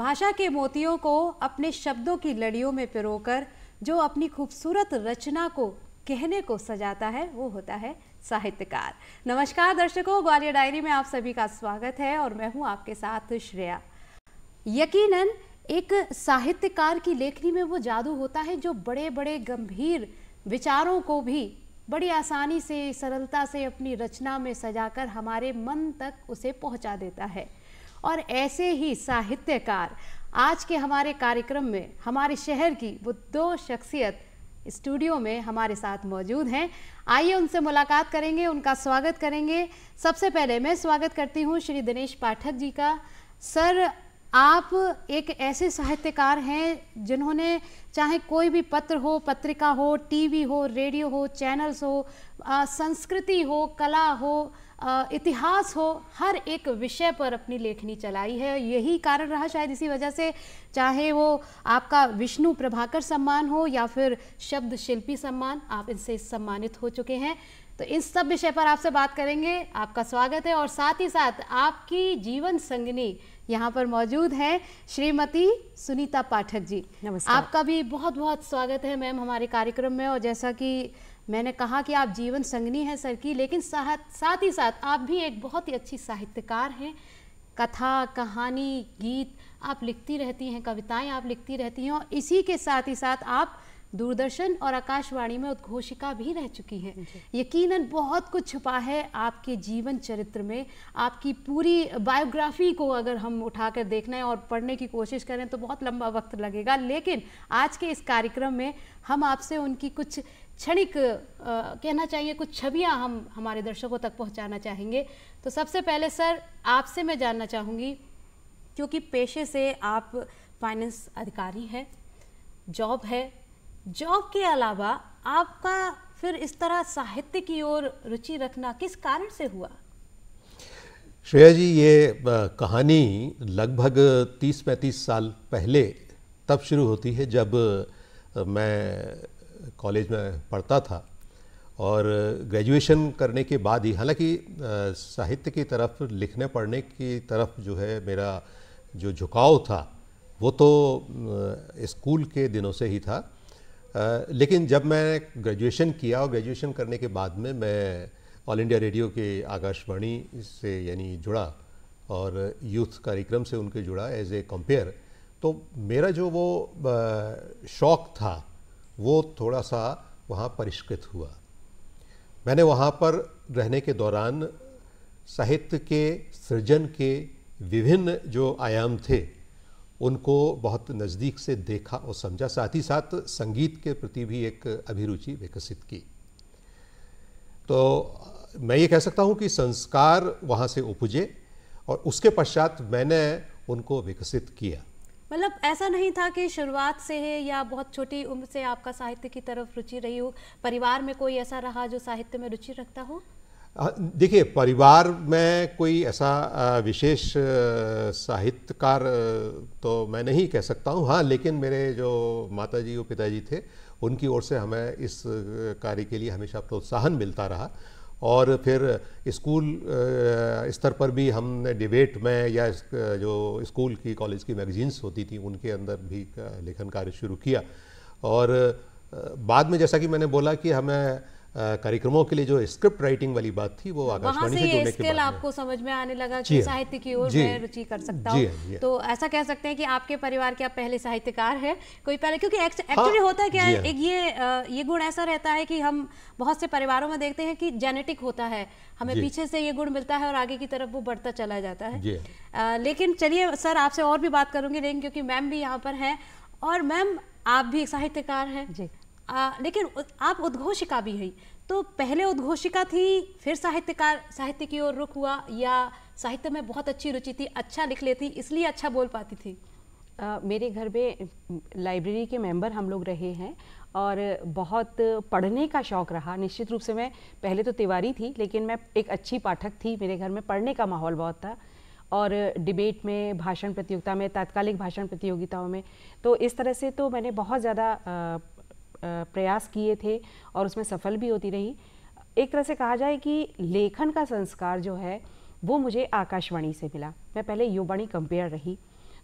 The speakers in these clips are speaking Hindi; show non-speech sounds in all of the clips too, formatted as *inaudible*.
भाषा के मोतियों को अपने शब्दों की लड़ियों में पिरोकर, जो अपनी खूबसूरत रचना को, कहने को सजाता है, वो होता है साहित्यकार। नमस्कार दर्शकों, ग्वालियर डायरी में आप सभी का स्वागत है और मैं हूँ आपके साथ श्रेया। यकीनन, एक साहित्यकार की लेखनी में वो जादू होता है जो बड़े बड़े गंभीर विचारों को भी बड़ी आसानी से, सरलता से अपनी रचना में सजाकर हमारे मन तक उसे पहुँचा देता है। और ऐसे ही साहित्यकार आज के हमारे कार्यक्रम में, हमारे शहर की वो दो शख्सियत स्टूडियो में हमारे साथ मौजूद हैं। आइए उनसे मुलाकात करेंगे, उनका स्वागत करेंगे। सबसे पहले मैं स्वागत करती हूँ श्री दिनेश पाठक जी का। सर, आप एक ऐसे साहित्यकार हैं जिन्होंने चाहे कोई भी पत्र हो, पत्रिका हो, टीवी हो, रेडियो हो, चैनल्स हो संस्कृति हो, कला हो इतिहास हो हर एक विषय पर अपनी लेखनी चलाई है। यही कारण रहा शायद इसी वजह से चाहे वो आपका विष्णु प्रभाकर सम्मान हो या फिर शब्द शिल्पी सम्मान आप इनसे सम्मानित हो चुके हैं। तो इस सब विषय पर आपसे बात करेंगे। आपका स्वागत है और साथ ही साथ आपकी जीवन संगनी यहाँ पर मौजूद हैं श्रीमती सुनीता पाठक जी। नमस्कार। आपका भी बहुत बहुत स्वागत है मैम हमारे कार्यक्रम में और जैसा कि मैंने कहा कि आप जीवन संगनी हैं सर की लेकिन साथ साथ ही साथ आप भी एक बहुत ही अच्छी साहित्यकार हैं। कथा कहानी गीत आप लिखती रहती हैं कविताएँ आप लिखती रहती हैं और इसी के साथ ही साथ आप दूरदर्शन और आकाशवाणी में उद्घोषिका भी रह चुकी हैं। यकीनन बहुत कुछ छुपा है आपके जीवन चरित्र में। आपकी पूरी बायोग्राफी को अगर हम उठाकर देखना है और पढ़ने की कोशिश करें तो बहुत लंबा वक्त लगेगा लेकिन आज के इस कार्यक्रम में हम आपसे उनकी कुछ क्षणिक कहना चाहिए, कुछ छवियाँ हम, हमारे दर्शकों तक पहुंचाना चाहेंगे। तो सबसे पहले सर, आपसे मैं जानना चाहूँगी, क्योंकि पेशे से आप फाइनेंस अधिकारी हैं जॉब है जॉब के अलावा आपका फिर इस तरह साहित्य की ओर रुचि रखना किस कारण से हुआ? श्रेया जी, ये कहानी लगभग 30-35 साल पहले तब शुरू होती है जब मैं कॉलेज में पढ़ता था और ग्रेजुएशन करने के बाद ही, हालाँकि साहित्य की तरफ़, लिखने पढ़ने की तरफ़ जो है मेरा जो झुकाव था, वो तो स्कूल के दिनों से ही था। लेकिन जब मैं ग्रेजुएशन किया और ग्रेजुएशन करने के बाद में मैं ऑल इंडिया रेडियो के आकाशवाणी से यानी जुड़ा और यूथ कार्यक्रम से उनके जुड़ा एज ए कंपेयर तो मेरा जो वो शौक़ था वो थोड़ा सा वहाँ परिष्कृत हुआ। मैंने वहाँ पर रहने के दौरान साहित्य के, सृजन के विभिन्न जो आयाम थे, उनको बहुत नज़दीक से देखा और समझा। साथ ही साथ संगीत के प्रति भी एक अभिरुचि विकसित की। तो मैं ये कह सकता हूँ कि संस्कार वहाँ से उपजे और उसके पश्चात मैंने उनको विकसित किया। मतलब ऐसा नहीं था कि शुरुआत से है या बहुत छोटी उम्र से आपका साहित्य की तरफ़ रुचि रही हो। परिवार में कोई ऐसा रहा जो साहित्य में रुचि रखता हो? देखिए, परिवार में कोई ऐसा विशेष साहित्यकार तो मैं नहीं कह सकता हूँ। हाँ लेकिन मेरे जो माता जी और पिताजी थे, उनकी ओर से हमें इस कार्य के लिए हमेशा प्रोत्साहन मिलता रहा। और फिर स्कूल स्तर पर भी हमने डिबेट में या जो स्कूल की, कॉलेज की मैगजीन्स होती थी, उनके अंदर भी लेखन कार्य शुरू किया। और बाद में जैसा कि मैंने बोला कि हमें कार्यक्रमों के लिए जो स्क्रिप्ट राइटिंग वाली बात थी वो आकाशवाणी से, से जुड़ने के बाद आपको समझ में आने लगा कि हाँ। साहित्य की ओर मैं रुचि कर सकता हूँ। हाँ, तो ऐसा कह सकते हैं कि आपके परिवार के आप पहले साहित्यकार हैं। कोई पहले क्योंकि एक्चुअली हाँ, होता है क्या एक ये ये गुण ऐसा रहता है कि हम बहुत से परिवारों में देखते हैं कि जेनेटिक होता है। हमें पीछे से ये गुण मिलता है और आगे की तरफ़ वो बढ़ता चला जाता है। लेकिन चलिए सर आपसे और भी बात करूँगी लेकिन क्योंकि मैम भी यहाँ पर हैं। और मैम आप भी एक साहित्यकार हैं। जी। आ, लेकिन आप उद्घोषिका भी है। तो पहले उद्घोषिका थी फिर साहित्यकार साहित्य की ओर रुख हुआ या साहित्य में बहुत अच्छी रुचि थी अच्छा लिख लेती इसलिए अच्छा बोल पाती थी? आ, मेरे घर में लाइब्रेरी के मेंबर हम लोग रहे हैं और बहुत पढ़ने का शौक़ रहा। निश्चित रूप से मैं पहले तो तिवारी थी लेकिन मैं एक अच्छी पाठक थी। मेरे घर में पढ़ने का माहौल बहुत था और डिबेट में भाषण प्रतियोगिता में तात्कालिक भाषण प्रतियोगिताओं में। तो इस तरह से तो मैंने बहुत ज़्यादा प्रयास किए थे और उसमें सफल भी होती रही। एक तरह से कहा जाए कि लेखन का संस्कार जो है, वो मुझे आकाशवाणी से मिला। मैं पहले युवाणी कंपेयर रही।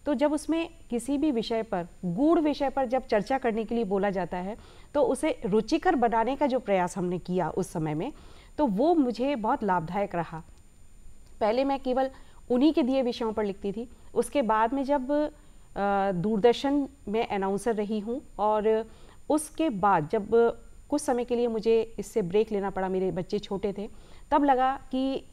तो जब उसमें किसी भी विषय पर, गूढ़ विषय पर जब चर्चा करने के लिए बोला जाता है तो उसे रुचिकर बनाने का जो प्रयास हमने किया उस समय में तो वो मुझे बहुत लाभदायक रहा। पहले मैं केवल उन्हीं के दिए विषयों पर लिखती थी। उसके बाद में जब दूरदर्शन में अनाउंसर रही हूँ और उसके बाद जब कुछ समय के लिए मुझे इससे ब्रेक लेना पड़ा, मेरे बच्चे छोटे थे, तब लगा कि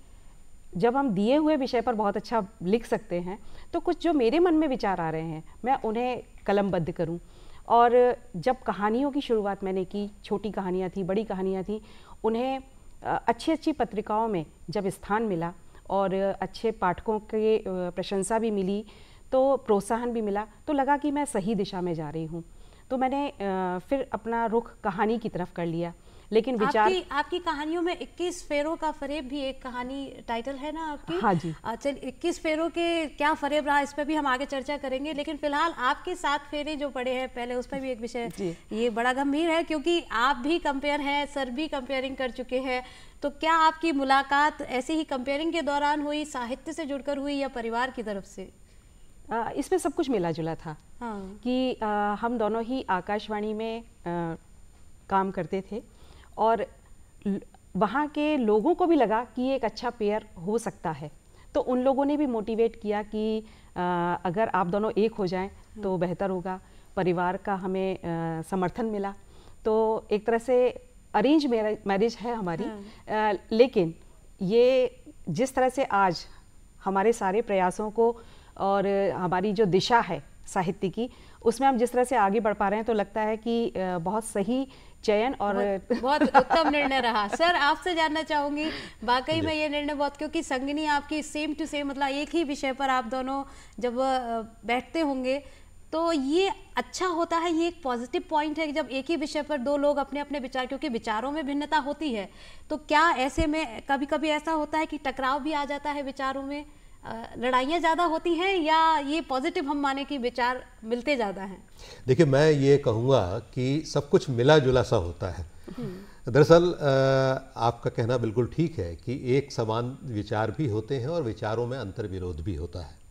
जब हम दिए हुए विषय पर बहुत अच्छा लिख सकते हैं तो कुछ जो मेरे मन में विचार आ रहे हैं, मैं उन्हें कलमबद्ध करूँ। और जब कहानियों की शुरुआत मैंने की, छोटी कहानियाँ थी, बड़ी कहानियाँ थी, उन्हें अच्छी अच्छी पत्रिकाओं में जब स्थान मिला और अच्छे पाठकों के प्रशंसा भी मिली तो प्रोत्साहन भी मिला तो लगा कि मैं सही दिशा में जा रही हूँ। तो मैंने फिर अपना रुख कहानी की तरफ़ कर लिया। लेकिन विचार आपकी, आपकी कहानियों में 21 फेरों का फरेब भी एक कहानी टाइटल है ना आपकी? हाँ जी। चल 21 फेरों के क्या फरेब रहा इस पर भी हम आगे चर्चा करेंगे। लेकिन फ़िलहाल आपके सात फेरे जो पड़े हैं पहले उस पर भी एक विषय ये बड़ा गंभीर है क्योंकि आप भी कंपेयर हैं सर भी कंपेयरिंग कर चुके हैं। तो क्या आपकी मुलाकात ऐसे ही कंपेयरिंग के दौरान हुई साहित्य से जुड़कर हुई या परिवार की तरफ़ से? इसमें सब कुछ मिला जुला था हाँ। कि आ, हम दोनों ही आकाशवाणी में आ, काम करते थे और वहाँ के लोगों को भी लगा कि एक अच्छा पेयर हो सकता है तो उन लोगों ने भी मोटिवेट किया कि आ, अगर आप दोनों एक हो जाएँ तो हाँ। बेहतर होगा परिवार का हमें आ, समर्थन मिला तो एक तरह से अरेंज मैरिज है हमारी हाँ। आ, लेकिन ये जिस तरह से आज हमारे सारे प्रयासों को और हमारी जो दिशा है साहित्य की उसमें हम जिस तरह से आगे बढ़ पा रहे हैं तो लगता है कि बहुत सही चयन और बहुत उत्तम निर्णय रहा। *laughs* सर आपसे जानना चाहूँगी वाकई में ये निर्णय बहुत क्योंकि संगनी आपकी सेम टू सेम मतलब एक ही विषय पर आप दोनों जब बैठते होंगे तो ये अच्छा होता है ये एक पॉजिटिव पॉइंट है कि जब एक ही विषय पर दो लोग अपने अपने विचार क्योंकि विचारों में भिन्नता होती है तो क्या ऐसे में कभी कभी ऐसा होता है कि टकराव भी आ जाता है विचारों में? लड़ाइयाँ ज़्यादा होती हैं या ये पॉजिटिव हम माने कि विचार मिलते ज़्यादा हैं? देखिए मैं ये कहूँगा कि सब कुछ मिला जुला सा होता है। दरअसल आपका कहना बिल्कुल ठीक है कि एक समान विचार भी होते हैं और विचारों में अंतर विरोध भी होता है।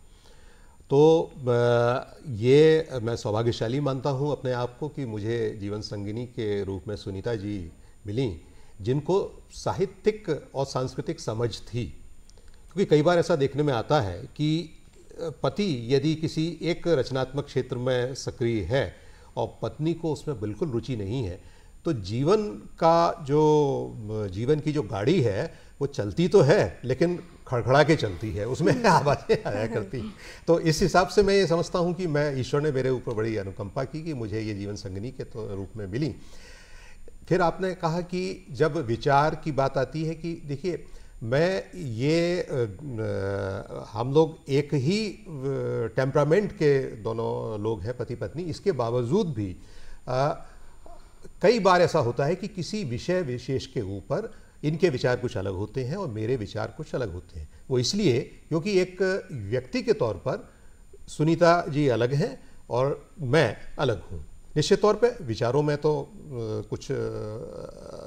तो ये मैं सौभाग्यशाली मानता हूँ अपने आप को कि मुझे जीवन संगिनी के रूप में सुनीता जी मिली जिनको साहित्यिक और सांस्कृतिक समझ थी। क्योंकि कई बार ऐसा देखने में आता है कि पति यदि किसी एक रचनात्मक क्षेत्र में सक्रिय है और पत्नी को उसमें बिल्कुल रुचि नहीं है तो जीवन का जो जीवन की जो गाड़ी है वो चलती तो है लेकिन खड़खड़ा के चलती है उसमें *laughs* आवाज़ें आया करती तो इस हिसाब से मैं ये समझता हूँ कि मैं ईश्वर ने मेरे ऊपर बड़ी अनुकंपा की कि मुझे ये जीवन संगनी के तो रूप में मिली। फिर आपने कहा कि जब विचार की बात आती है कि देखिए मैं ये हम लोग एक ही टेम्परामेंट के दोनों लोग हैं पति पत्नी। इसके बावजूद भी आ, कई बार ऐसा होता है कि किसी विषय विशेष के ऊपर इनके विचार कुछ अलग होते हैं और मेरे विचार कुछ अलग होते हैं। वो इसलिए क्योंकि एक व्यक्ति के तौर पर सुनीता जी अलग हैं और मैं अलग हूँ। निश्चित तौर पे विचारों में तो कुछ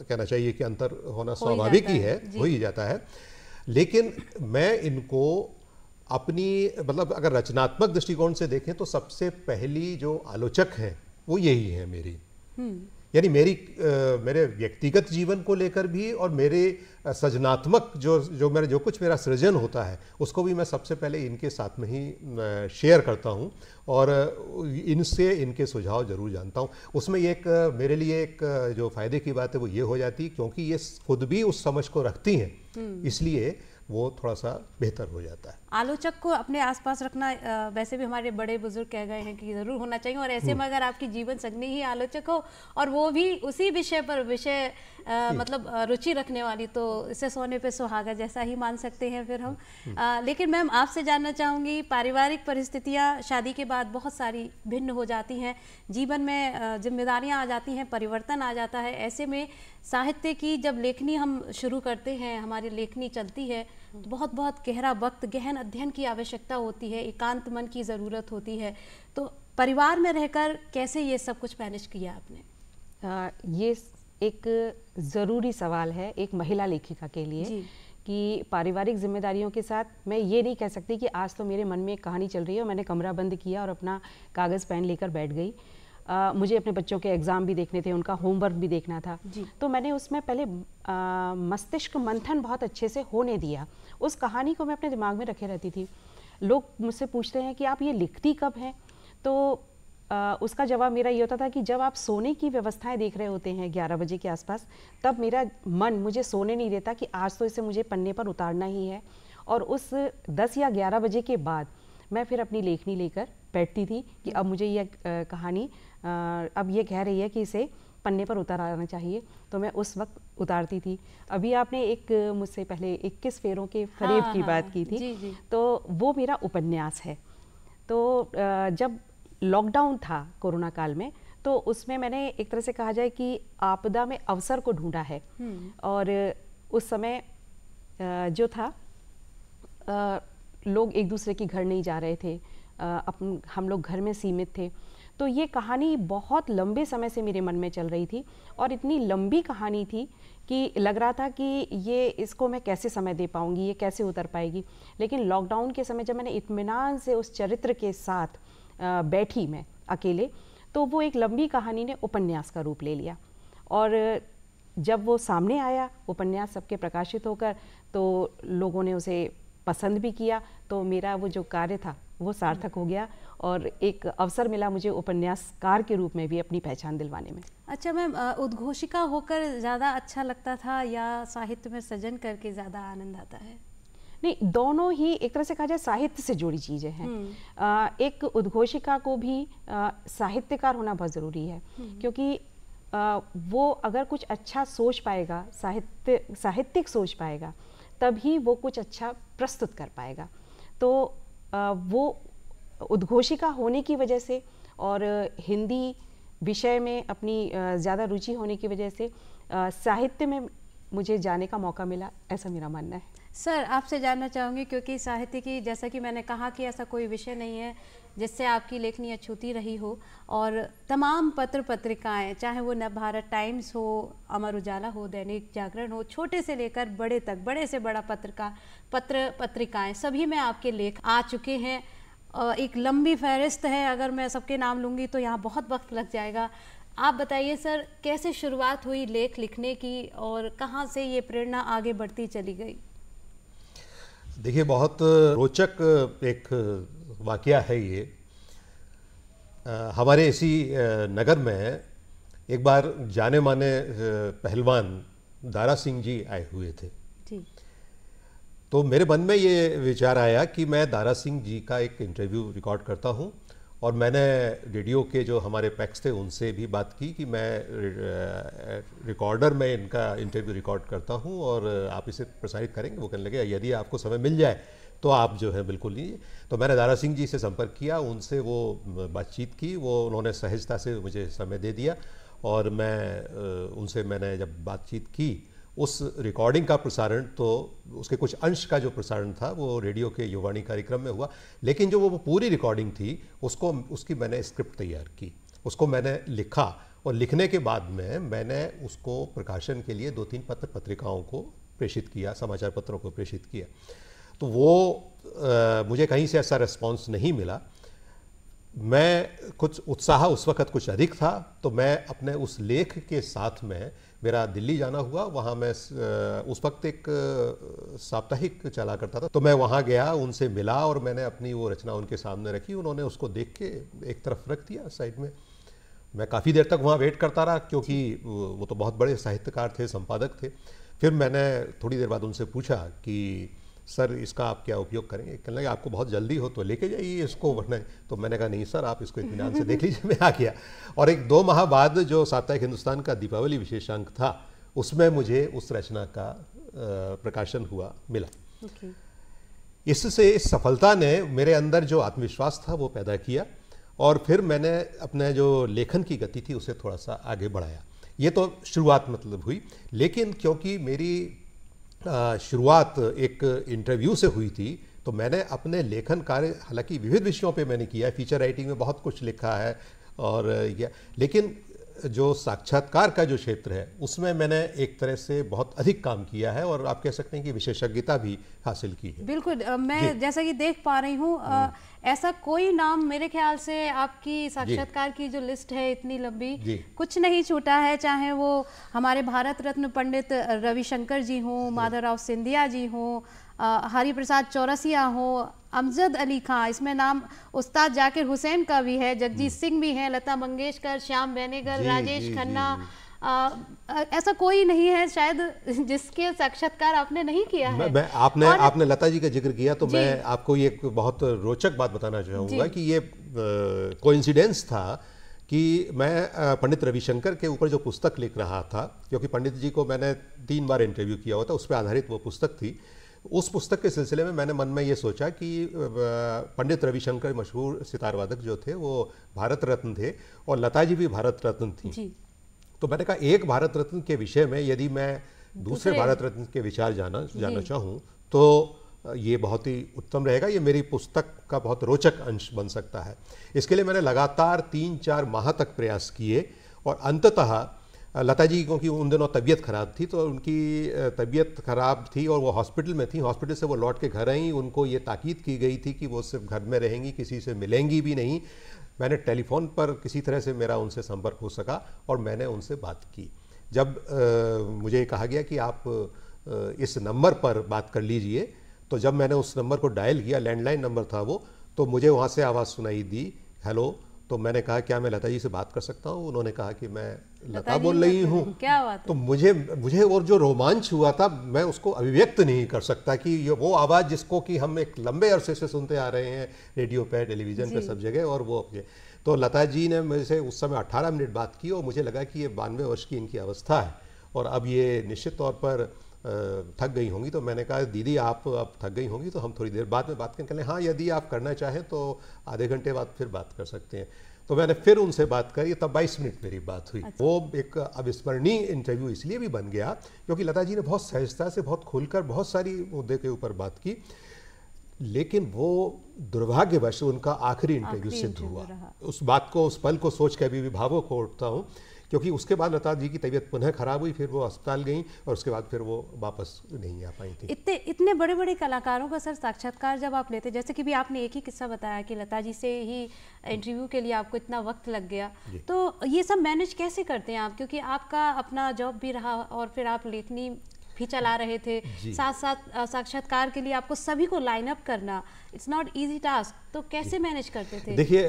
कहना चाहिए कि अंतर होना स्वाभाविक ही है। हो ही जाता है। लेकिन मैं इनको अपनी मतलब अगर रचनात्मक दृष्टिकोण से देखें तो सबसे पहली जो आलोचक है वो यही है मेरी। हम्म। यानी मेरी आ, मेरे व्यक्तिगत जीवन को लेकर भी और मेरे सृजनात्मक जो जो मेरा जो कुछ मेरा सृजन होता है उसको भी मैं सबसे पहले इनके साथ में ही शेयर करता हूँ और इनसे इनके सुझाव ज़रूर जानता हूँ उसमें एक मेरे लिए एक जो फ़ायदे की बात है वो ये हो जाती क्योंकि ये खुद भी उस समझ को रखती हैं हम्म। इसलिए वो थोड़ा सा बेहतर हो जाता है। आलोचक को अपने आसपास रखना वैसे भी हमारे बड़े बुज़ुर्ग कह गए हैं कि ज़रूर होना चाहिए और ऐसे में अगर आपकी जीवन संगनी ही आलोचक हो और वो भी उसी विषय पर विषय मतलब रुचि रखने वाली तो इसे सोने पे सुहागा जैसा ही मान सकते हैं फिर हम। आ, लेकिन मैम आपसे जानना चाहूँगी पारिवारिक परिस्थितियाँ शादी के बाद बहुत सारी भिन्न हो जाती हैं। जीवन में जिम्मेदारियाँ आ जाती हैं परिवर्तन आ जाता है। ऐसे में साहित्य की जब लेखनी हम शुरू करते हैं हमारी लेखनी चलती है तो बहुत बहुत गहरा वक्त गहन अध्ययन की आवश्यकता होती है एकांत मन की ज़रूरत होती है। तो परिवार में रहकर कैसे ये सब कुछ मैनेज किया आपने? आ, ये एक ज़रूरी सवाल है एक महिला लेखिका के लिए कि पारिवारिक जिम्मेदारियों के साथ मैं ये नहीं कह सकती कि आज तो मेरे मन में एक कहानी चल रही है और मैंने कमरा बंद किया और अपना कागज़ पेन लेकर बैठ गई। आ, मुझे अपने बच्चों के एग्ज़ाम भी देखने थे उनका होमवर्क भी देखना था। तो मैंने उसमें पहले मस्तिष्क मंथन बहुत अच्छे से होने दिया। उस कहानी को मैं अपने दिमाग में रखे रहती थी। लोग मुझसे पूछते हैं कि आप ये लिखती कब हैं? तो आ, उसका जवाब मेरा ये होता था कि जब आप सोने की व्यवस्थाएँ देख रहे होते हैं 11 बजे के आसपास तब मेरा मन मुझे सोने नहीं देता कि आज तो इसे मुझे पन्ने पर उतारना ही है। और उस 10 या 11 बजे के बाद मैं फिर अपनी लेखनी लेकर बैठती थी कि अब मुझे यह कहानी अब ये कह रही है कि इसे पन्ने पर उतार आना चाहिए तो मैं उस वक्त उतारती थी अभी आपने एक मुझसे पहले 21 फेरों के फरेब हाँ, की हाँ, बात की थी जी, जी. तो वो मेरा उपन्यास है तो जब लॉकडाउन था कोरोना काल में तो उसमें मैंने एक तरह से कहा जाए कि आपदा में अवसर को ढूंढा है हम्म। और उस समय जो था लोग एक दूसरे के घर नहीं जा रहे थे अपन, हम लोग घर में सीमित थे। तो ये कहानी बहुत लंबे समय से मेरे मन में चल रही थी और इतनी लंबी कहानी थी कि लग रहा था कि ये, इसको मैं कैसे समय दे पाऊँगी, ये कैसे उतर पाएगी। लेकिन लॉकडाउन के समय जब मैंने इतमान से उस चरित्र के साथ बैठी मैं अकेले तो वो एक लंबी कहानी ने उपन्यास का रूप ले लिया। और जब वो सामने आया, उपन्यास सबके प्रकाशित होकर तो लोगों ने उसे पसंद भी किया तो मेरा वो जो कार्य था वो सार्थक हो गया और एक अवसर मिला मुझे उपन्यासकार के रूप में भी अपनी पहचान दिलवाने में अच्छा मैम उद्घोषिका होकर ज़्यादा अच्छा लगता था या साहित्य में सृजन करके ज़्यादा आनंद आता है नहीं दोनों ही एक तरह से कहा जाए साहित्य से जुड़ी चीज़ें हैं हम्म। एक उद्घोषिका को भी साहित्यकार होना बहुत ज़रूरी है हम्म। क्योंकि आ, वो अगर कुछ अच्छा सोच पाएगा साहित्य साहित्यिक सोच पाएगा तभी वो कुछ अच्छा प्रस्तुत कर पाएगा। तो वो उद्घोषिका होने की वजह से और हिंदी विषय में अपनी ज़्यादा रुचि होने की वजह से साहित्य में मुझे जाने का मौका मिला, ऐसा मेरा मानना है। सर, आपसे जानना चाहूँगी क्योंकि साहित्य की, जैसा कि मैंने कहा कि ऐसा कोई विषय नहीं है जिससे आपकी लेखनी अछूती रही हो। और तमाम पत्र पत्रिकाएँ चाहे वो नव भारत टाइम्स हो, अमर उजाला हो, दैनिक जागरण हो, छोटे से लेकर बड़े तक, बड़े से बड़ा पत्रकार पत्र पत्रिकाएँ सभी में आपके लेख आ चुके हैं। एक लंबी फहरिस्त है, अगर मैं सबके नाम लूँगी तो यहाँ बहुत वक्त लग जाएगा। आप बताइए सर, कैसे शुरुआत हुई लेख लिखने की और कहाँ से ये प्रेरणा आगे बढ़ती चली गई? देखिए बहुत रोचक एक वाक़ है ये। हमारे इसी नगर में एक बार जाने माने पहलवान दारा सिंह जी आए हुए थे। जी। तो मेरे मन में ये विचार आया कि मैं दारा सिंह जी का एक इंटरव्यू रिकॉर्ड करता हूँ। और मैंने रेडियो के जो हमारे पैक्स थे, उनसे भी बात की कि मैं रिकॉर्डर में इनका इंटरव्यू रिकॉर्ड करता हूँ और आप इसे प्रसारित करेंगे। वो कहने लगे, यदि आपको समय मिल जाए तो आप जो है बिल्कुल लीजिए तो मैंने दारा सिंह जी से संपर्क किया, उनसे वो बातचीत की, वो उन्होंने सहजता से मुझे समय दे दिया और मैं उनसे मैंने जब बातचीत की उस रिकॉर्डिंग का प्रसारण तो उसके कुछ अंश का जो प्रसारण था वो रेडियो के युवाणी कार्यक्रम में हुआ। लेकिन जो वो पूरी रिकॉर्डिंग थी उसको उसकी मैंने स्क्रिप्ट तैयार की। उसको मैंने लिखा और लिखने के बाद में मैंने उसको प्रकाशन के लिए दो तीन पत्र पत्रिकाओं को प्रेषित किया समाचार पत्रों को प्रेषित किया। तो वो आ, मुझे कहीं से ऐसा रिस्पॉन्स नहीं मिला। मैं कुछ उत्साह उस वक़्त कुछ अधिक था तो मैं अपने उस लेख के साथ में मेरा दिल्ली जाना हुआ, वहाँ मैं उस वक्त एक साप्ताहिक चला करता था। तो मैं वहाँ गया, उनसे मिला और मैंने अपनी वो रचना उनके सामने रखी, उन्होंने उसको देख के एक तरफ़ रख दिया साइड में। मैं काफ़ी देर तक वहाँ वेट करता रहा, क्योंकि वो तो बहुत बड़े साहित्यकार थे, संपादक थे। फिर मैंने थोड़ी देर बाद उनसे पूछा कि सर इसका आप क्या उपयोग करेंगे? कहने लगे आपको बहुत जल्दी हो तो लेके जाइए इसको वरना तो मैंने कहा नहीं सर आप इसको इतमान से देख लीजिए मैं आ गया। और एक दो माह बाद जो साप्ताहिक हिंदुस्तान का दीपावली विशेषांक था उसमें मुझे उस रचना का प्रकाशन हुआ मिला। okay. इससे इस सफलता ने मेरे अंदर जो आत्मविश्वास था वो पैदा किया और फिर मैंने अपने जो लेखन की गति थी उसे थोड़ा सा आगे बढ़ाया। ये तो शुरुआत मतलब हुई लेकिन क्योंकि मेरी शुरुआत एक इंटरव्यू से हुई थी तो मैंने अपने लेखन कार्य, हालाँकि विविध विषयों पे मैंने किया है फीचर राइटिंग में बहुत कुछ लिखा है और यह, लेकिन जो साक्षात्कार का जो क्षेत्र है उसमें मैंने एक तरह से बहुत अधिक काम किया है और आप कह सकते हैं कि विशेषज्ञता भी हासिल की है। बिल्कुल मैं जैसा कि देख पा रही हूँ हम्म। ऐसा कोई नाम मेरे ख्याल से आपकी साक्षात्कार की जो लिस्ट है इतनी लंबी कुछ नहीं छूटा है। चाहे वो हमारे भारत रत्न पंडित रविशंकर जी हों माधवराव सिंधिया जी हों हरि प्रसाद चौरसिया हो अमजद अली खां। इसमें नाम उस्ताद जाकिर हुसैन का भी है जगजीत हम्म। सिंह भी है लता मंगेशकर श्याम बेनेगर राजेश खन्ना। ऐसा कोई नहीं है शायद जिसके साक्षात्कार आपने नहीं किया है। मैं आपने आपने लता जी का ज़िक्र किया तो मैं आपको ये बहुत रोचक बात बताना चाहूँगा कि ये कोइंसिडेंस था कि मैं पंडित रविशंकर के ऊपर जो पुस्तक लिख रहा था क्योंकि पंडित जी को मैंने तीन बार इंटरव्यू किया हुआ था उस पर आधारित वो पुस्तक थी उस पुस्तक के सिलसिले में मैंने मन में ये सोचा कि पंडित रविशंकर मशहूर सितार वादक जो थे वो भारत रत्न थे और लता जी भी भारत रत्न थी। तो मैंने कहा एक भारत रत्न के विषय में यदि मैं दूसरे भारत रत्न के विचार जाना जाना चाहूँ तो ये बहुत ही उत्तम रहेगा। ये मेरी पुस्तक का बहुत रोचक अंश बन सकता है। इसके लिए मैंने लगातार तीन चार माह तक प्रयास किए और अंततः लता जी क्योंकि उन दिनों तबीयत ख़राब थी तो उनकी तबीयत ख़राब थी और वो हॉस्पिटल में थी। हॉस्पिटल से वो लौट के घर आई। उनको ये ताकीद की गई थी कि वो सिर्फ़ घर में रहेंगी किसी से मिलेंगी भी नहीं। मैंने टेलीफोन पर किसी तरह से मेरा उनसे संपर्क हो सका और मैंने उनसे बात की। जब आ, मुझे कहा गया कि आप आ, इस नंबर पर बात कर लीजिए तो जब मैंने उस नंबर को डायल किया लैंडलाइन नंबर था वो तो मुझे वहाँ से आवाज़ सुनाई दी हेलो तो मैंने कहा क्या मैं लता जी से बात कर सकता हूँ? उन्होंने कहा कि मैं लता बोल रही हूँ। क्या बात तो मुझे मुझे और जो रोमांच हुआ था मैं उसको अभिव्यक्त नहीं कर सकता कि ये वो आवाज़ जिसको कि हम एक लंबे अरसे से सुनते आ रहे हैं रेडियो पे टेलीविज़न पे सब जगह और वो अपने। तो लता जी ने मेरे से उस समय 18 मिनट बात की और मुझे लगा कि ये बानवे वर्ष की इनकी अवस्था है। और अब ये निश्चित तौर पर थक गई होंगी तो मैंने कहा दीदी आप अब थक गई होंगी तो हम थोड़ी देर बाद में बात करें हाँ यदि आप करना चाहें तो आधे घंटे बाद फिर बात कर सकते हैं। तो मैंने फिर उनसे बात करी तब 22 मिनट मेरी बात हुई। अच्छा। वो एक अविस्मरणीय इंटरव्यू इसलिए भी बन गया क्योंकि लता जी ने बहुत सहजता से बहुत खुलकर बहुत सारी मुद्दे के ऊपर बात की लेकिन वो दुर्भाग्यवश उनका आखिरी इंटरव्यू सिद्ध हुआ। उस बात को उस पल को सोच के अभी भी भावुक हो उठता हूँ। क्योंकि उसके बाद लता जी की तबीयत पुनः खराब हुई फिर वो अस्पताल गई और उसके बाद फिर वो वापस नहीं आ पाई थी। इतने इतने बड़े बड़े कलाकारों का सर साक्षात्कार जब आप लेते जैसे कि भी आपने एक ही किस्सा बताया कि लता जी से ही इंटरव्यू के लिए आपको इतना वक्त लग गया तो ये सब मैनेज कैसे करते हैं आप? क्योंकि आपका अपना जॉब भी रहा और फिर आप लेखनी भी चला रहे थे। साथ साथ साक्षात्कार के लिए आपको सभी को लाइन अप करना इट्स नॉट इजी टास्क तो कैसे मैनेज करते थे? देखिए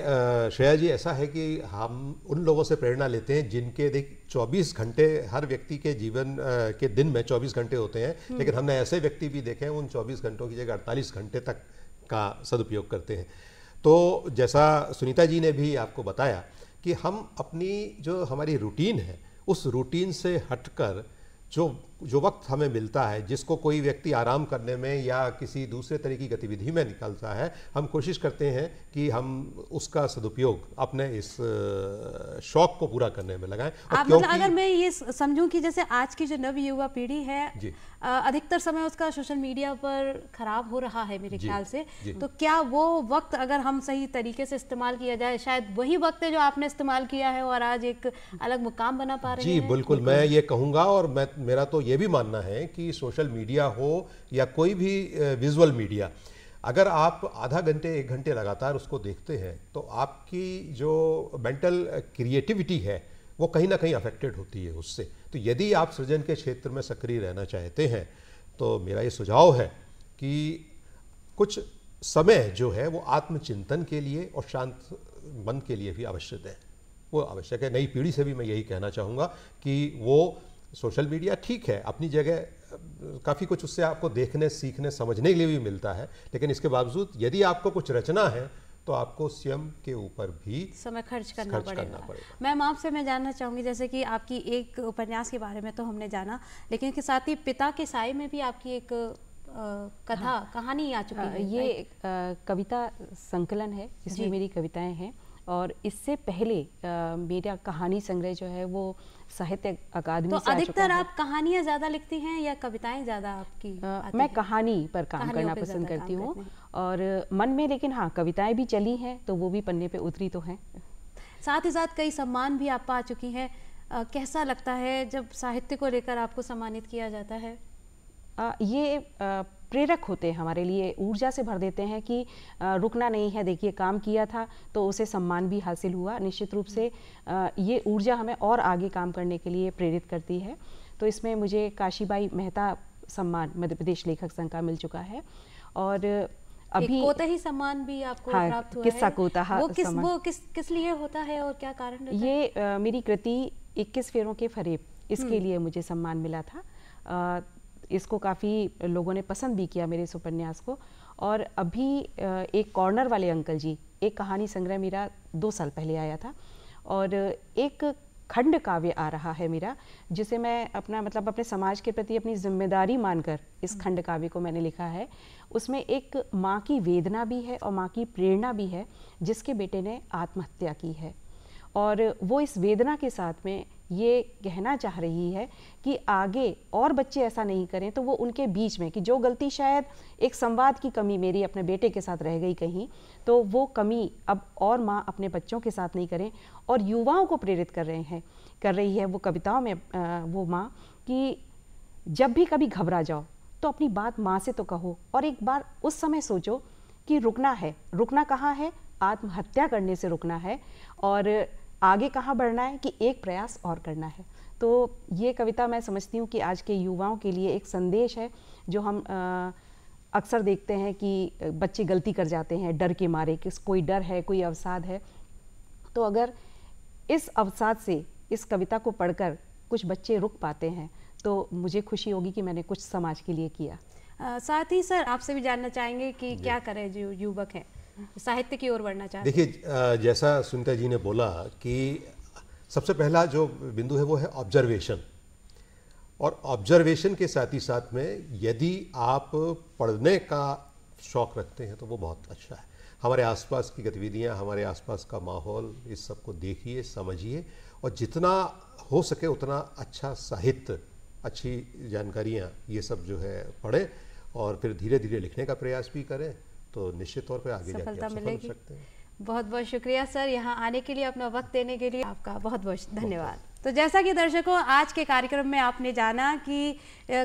श्रेया जी ऐसा है कि हम उन लोगों से प्रेरणा लेते हैं जिनके देख 24 घंटे हर व्यक्ति के जीवन के दिन में 24 घंटे होते हैं। हम्म। लेकिन हमने ऐसे व्यक्ति भी देखे हैं उन 24 घंटों की जगह 48 घंटे तक का सदुपयोग करते हैं। तो जैसा सुनीता जी ने भी आपको बताया कि हम अपनी जो हमारी रूटीन है उस रूटीन से हटकर जो जो वक्त हमें मिलता है जिसको कोई व्यक्ति आराम करने में या किसी दूसरे तरह की गतिविधि में निकलता है हम कोशिश करते हैं कि हम उसका सदुपयोग अपने इस शौक को पूरा करने में लगाएँ। आप मतलब अगर मैं ये समझूं कि जैसे आज की जो नव युवा पीढ़ी है अधिकतर समय उसका सोशल मीडिया पर खराब हो रहा है मेरे ख्याल से तो क्या वो वक्त अगर हम सही तरीके से इस्तेमाल किया जाए शायद वही वक्त है जो आपने इस्तेमाल किया है और आज एक अलग मुकाम बना पा रहे हैं जी बिल्कुल। मैं ये कहूँगा और मैं मेरा तो ये भी मानना है कि सोशल मीडिया हो या कोई भी विजुअल मीडिया, अगर आप आधा घंटे, एक घंटे लगातार उसको देखते हैं तो आपकी जो मेंटल क्रिएटिविटी है, वो कहीं ना कहीं अफेक्टेड होती है उससे। तो यदि आप सृजन के क्षेत्र में सक्रिय रहना चाहते हैं तो मेरा ये सुझाव है कि कुछ समय जो है, वो आत्मचिंतन के लिए और शांत मन के लिए भी आवश्यक है। वो आवश्यक है। नई पीढ़ी से भी मैं यही कहना चाहूँगा कि वो सोशल मीडिया ठीक है अपनी जगह काफ़ी कुछ उससे आपको देखने सीखने समझने के लिए भी मिलता है लेकिन इसके बावजूद यदि आपको कुछ रचना है तो आपको स्वयं के ऊपर भी समय खर्च करना खर्च पड़ेगा, करना पड़ेगा। मैम आपसे मैं जानना चाहूँगी जैसे कि आपकी एक उपन्यास के बारे में तो हमने जाना लेकिन के साथ ही पिता के साय में भी आपकी एक कथा कहानी आ चुकी अ, है ये अ, कविता संकलन है जिसमें मेरी कविताएँ हैं। और इससे पहले अ, मेरा कहानी संग्रह जो है वो साहित्य अकादमी तो अधिकतर आप कहानियाँ ज़्यादा लिखती हैं या कविताएँ ज़्यादा आपकी आती मैं कहानी पर काम करना पसंद करती हूँ। और मन में लेकिन हाँ कविताएँ भी चली हैं तो वो भी पन्ने पे उतरी तो हैं। साथ ही साथ कई सम्मान भी आप पा चुकी हैं। कैसा लगता है जब साहित्य को लेकर आपको सम्मानित किया जाता है? अ, ये अ, प्रेरक होते हैं हमारे लिए ऊर्जा से भर देते हैं कि रुकना नहीं है देखिए काम किया था तो उसे सम्मान भी हासिल हुआ। निश्चित रूप से ये ऊर्जा हमें और आगे काम करने के लिए प्रेरित करती है। तो इसमें मुझे काशीबाई मेहता सम्मान मध्य प्रदेश लेखक संघ का मिल चुका है। और अभी कोतही सम्मान भी आपको हाँ, प्राप्त हुआ किस्सा है। कोताहा वो किस वो किस किस लिए होता है और क्या कारण है? ये अ, मेरी कृति 21 फेरों के फरेब इसके लिए मुझे सम्मान मिला था। अ, इसको काफ़ी लोगों ने पसंद भी किया मेरे इस उपन्यास को। और अभी एक कॉर्नर वाले अंकल जी एक कहानी संग्रह मेरा दो साल पहले आया था। और एक खंड काव्य आ रहा है मेरा जिसे मैं अपना मतलब अपने समाज के प्रति अपनी ज़िम्मेदारी मानकर इस खंड काव्य को मैंने लिखा है। उसमें एक माँ की वेदना भी है और माँ की प्रेरणा भी है जिसके बेटे ने आत्महत्या की है। और वो इस वेदना के साथ में ये कहना चाह रही है कि आगे और बच्चे ऐसा नहीं करें तो वो उनके बीच में कि जो गलती शायद एक संवाद की कमी मेरी अपने बेटे के साथ रह गई कहीं तो वो कमी अब और माँ अपने बच्चों के साथ नहीं करें और युवाओं को प्रेरित कर रहे हैं, कर रही है वो कविताओं में वो माँ कि जब भी कभी घबरा जाओ तो अपनी बात माँ से तो कहो और एक बार उस समय सोचो कि रुकना है, रुकना कहाँ है? आत्महत्या करने से रुकना है और आगे कहाँ बढ़ना है कि एक प्रयास और करना है। तो ये कविता मैं समझती हूँ कि आज के युवाओं के लिए एक संदेश है जो हम अक्सर देखते हैं कि बच्चे गलती कर जाते हैं डर के मारे कि कोई डर है कोई अवसाद है। तो अगर इस अवसाद से इस कविता को पढ़कर कुछ बच्चे रुक पाते हैं तो मुझे खुशी होगी कि मैंने कुछ समाज के लिए किया। अ, साथ ही सर आपसे भी जानना चाहेंगे कि क्या करें जो युवक हैं। साहित्य की ओर बढ़ना चाहते देखिए जैसा सुनीता जी ने बोला कि सबसे पहला जो बिंदु है वो है ऑब्जर्वेशन और ऑब्जर्वेशन के साथ ही साथ में यदि आप पढ़ने का शौक रखते हैं तो वो बहुत अच्छा है। हमारे आसपास की गतिविधियाँ, हमारे आसपास का माहौल, इस सबको देखिए, समझिए और जितना हो सके उतना अच्छा साहित्य, अच्छी जानकारियाँ, ये सब जो है पढ़ें और फिर धीरे धीरे लिखने का प्रयास भी करें। तो निश्चित तौर पर आगे सफलता मिलेगी। सकते हैं। बहुत बहुत शुक्रिया सर। यहाँ आने के लिए अपना वक्त देने के लिए आपका बहुत बहुत धन्यवाद। तो जैसा कि दर्शकों आज के कार्यक्रम में आपने जाना कि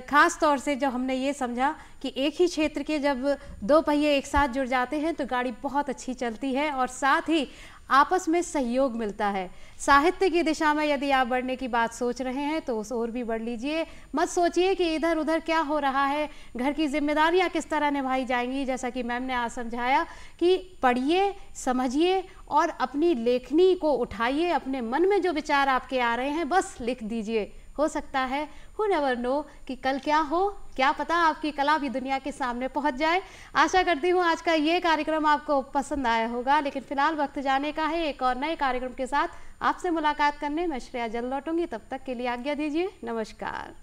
खास तौर से जब हमने ये समझा कि एक ही क्षेत्र के जब दो पहिए एक साथ जुड़ जाते हैं तो गाड़ी बहुत अच्छी चलती है और साथ ही आपस में सहयोग मिलता है। साहित्य की दिशा में यदि आप बढ़ने की बात सोच रहे हैं तो उस ओर भी बढ़ लीजिए। मत सोचिए कि इधर उधर क्या हो रहा है, घर की जिम्मेदारियाँ किस तरह निभाई जाएँगी। जैसा कि मैम ने आज समझाया कि पढ़िए, समझिए और अपनी लेखनी को उठाइए, अपने मन में जो विचार आपके आ रहे हैं, बस लिख दीजिए। हो सकता है हु नेवर नो कि कल क्या हो क्या पता आपकी कला भी दुनिया के सामने पहुँच जाए। आशा करती हूँ आज का ये कार्यक्रम आपको पसंद आया होगा, लेकिन फ़िलहाल वक्त जाने का है एक और नए कार्यक्रम के साथ आपसे मुलाकात करने। मैं श्रेया जल लौटूँगी, तब तक के लिए आज्ञा दीजिए। नमस्कार।